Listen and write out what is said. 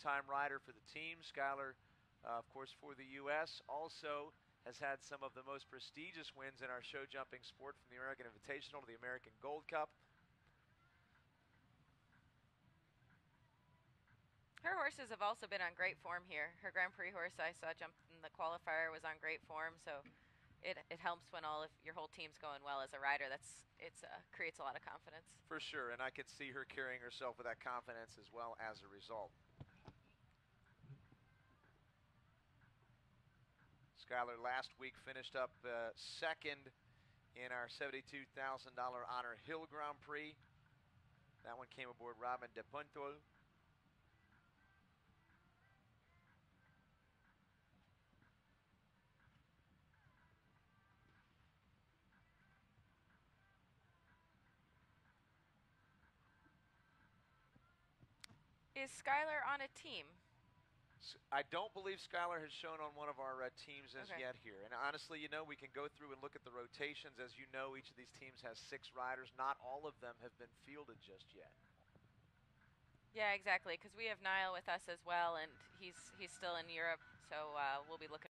longtime rider for the team. Skylar, uh, of course, for the U.S., also has had some of the most prestigious wins in our show jumping sport from the American Invitational to the American Gold Cup. Her horses have also been on great form here. Her Grand Prix horse I saw jump in the qualifier was on great form, so it, it helps when all of your whole team's going well as a rider. That's it's uh, creates a lot of confidence. For sure, and I could see her carrying herself with that confidence as well as a result. Skylar last week finished up uh, second in our $72,000 Honor Hill Grand Prix. That one came aboard Robin de Puntol. Is Skylar on a team? I don't believe Skylar has shown on one of our uh, teams as okay. yet here. And honestly, you know, we can go through and look at the rotations. As you know, each of these teams has six riders. Not all of them have been fielded just yet. Yeah, exactly. Because we have Niall with us as well, and he's he's still in Europe, so uh, we'll be looking.